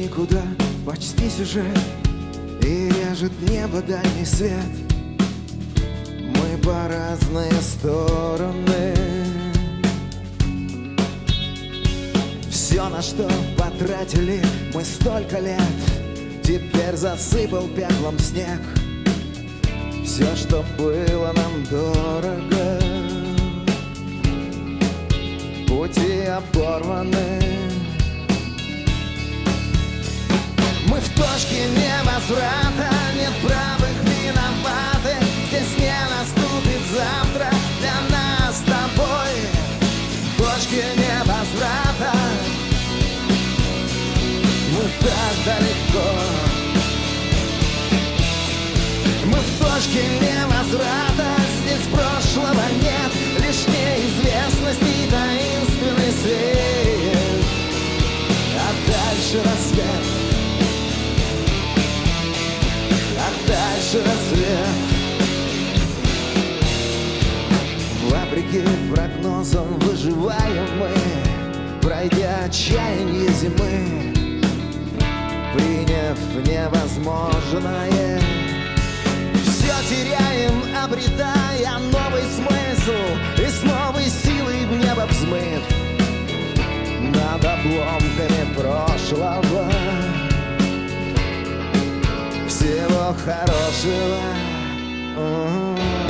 никуда, почти сюжет. И режет небо дальний свет. Мы по разные стороны. Все, на что потратили мы столько лет Теперь засыпал пеплом снег. Все, что было нам дорого Пути оборваны Точке невозврата Нет правых виноватых Здесь не наступит завтра Для нас с тобой. В точке невозврата. Мы так далеко Вопреки прогнозам выживаем мы Пройдя отчаяние зимы. Приняв невозможное Все теряем, обретая новый смысл И с новой силой в небо взмыв. Над обломками прошлого. Всего хорошего. Мы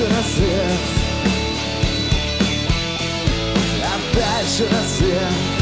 дальше рассвет А дальше рассвет